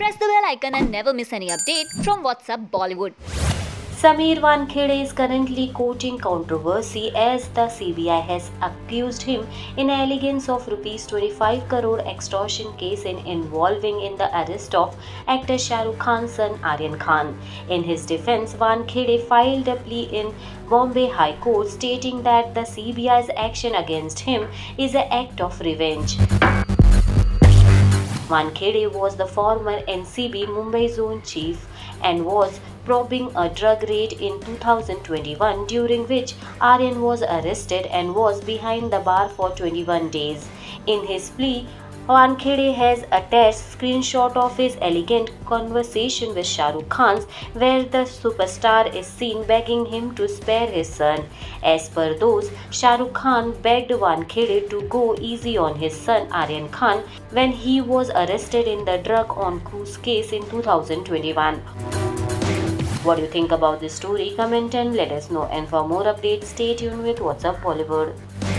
Press the bell icon and never miss any update from What's Up Bollywood. Sameer Wankhede is currently courting controversy as the CBI has accused him in allegations of rupees 25 crore extortion case in involving in the arrest of actor Shah Rukh Khan's son Aryan Khan. In his defense, Wankhede filed a plea in Bombay High Court stating that the CBI's action against him is an act of revenge. Wankhede was the former NCB Mumbai Zone chief and was probing a drug raid in 2021 during which Aryan was arrested and was behind the bar for 21 days. In his plea, Wankhede has attached screenshot of his elegant conversation with Shah Rukh Khan where the superstar is seen begging him to spare his son. As per those, Shah Rukh Khan begged Wankhede to go easy on his son Aryan Khan when he was arrested in the drug on cruise case in 2021. What do you think about this story? Comment and let us know. And for more updates, stay tuned with What's Up Bollywood.